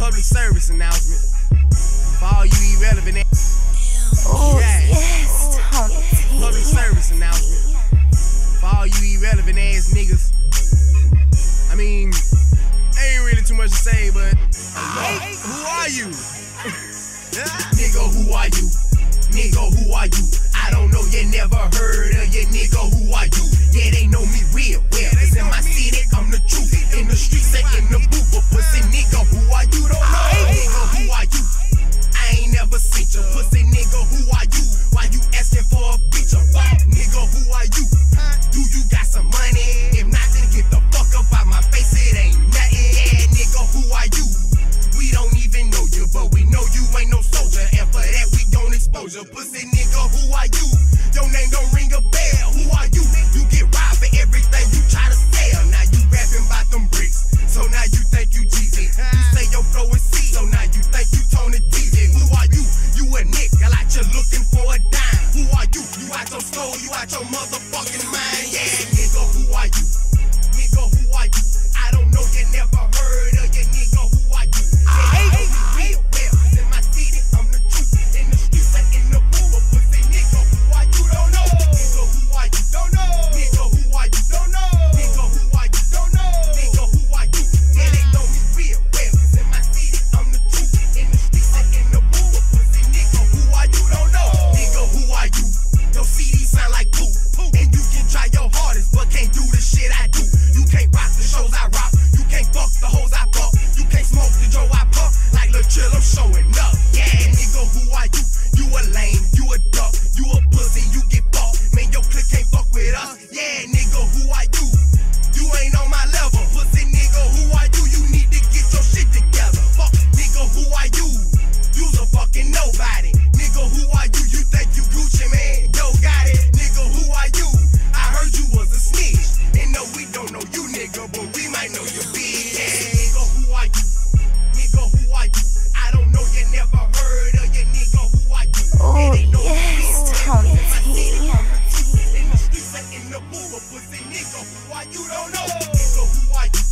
service announcement. For all you irrelevant ass. Oh, Yeah. yes, oh, Tony. Public service announcement. For all you irrelevant ass niggas. I mean, ain't really too much to say, but hey, who are you? Nigga, who are you? Nigga, who are you? I don't know, you never heard of you, nigga, who are you? Yeah, they know me stole you out your motherfucking mind. Yeah, nigga, who are you? Nigga, who are you? Why you don't know? Who you?